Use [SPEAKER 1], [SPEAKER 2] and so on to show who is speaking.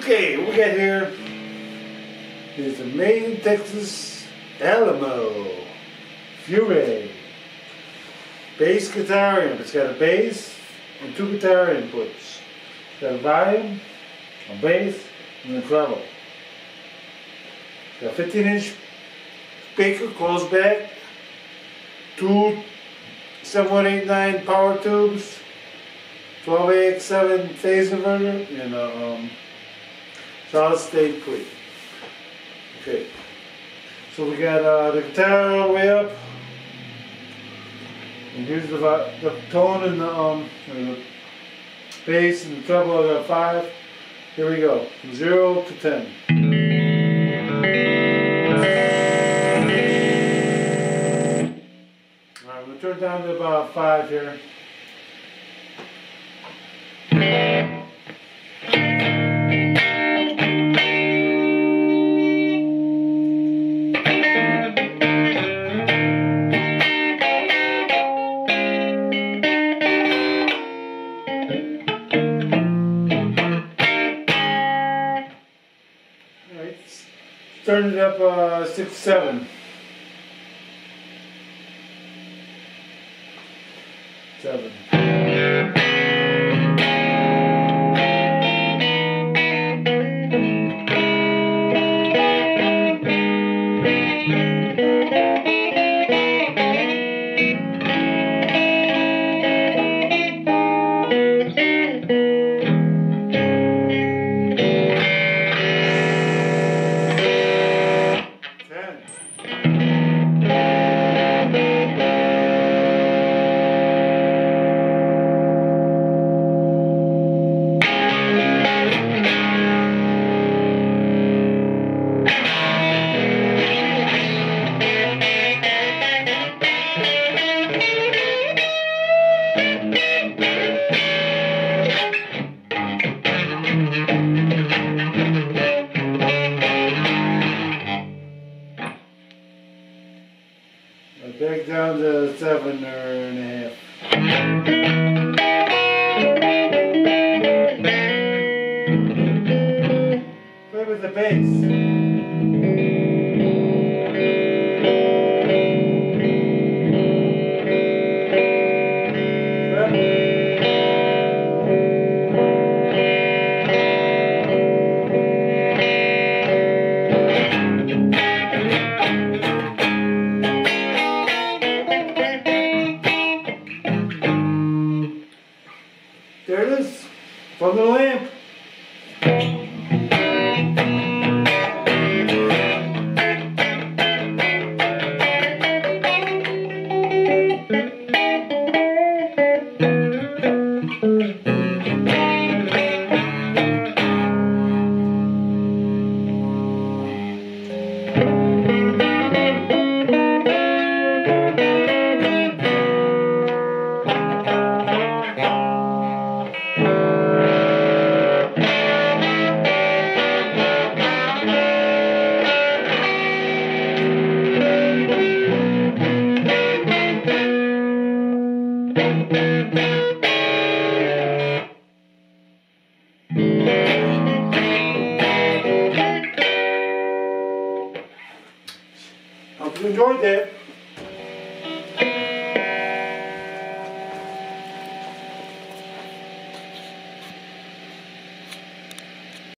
[SPEAKER 1] Okay, we got here is the Made in Texas Alamo Fury bass guitar amp. It's got a bass and two guitar inputs. It's got a volume, a bass, and a treble. Got a 15 inch speaker closed back, two 7189 power tubes, 12AX7 phase inverter, and a um, solid state plate. Okay. So we got uh, the guitar the up. And here's the, the tone and the, um, and the bass and the treble I got five. Here we go. From zero to ten. Turn down to about five here. Turn it up uh, six, seven. Seven. Back down to seven and a half. Play with the bass. From the lamp. Enjoyed that.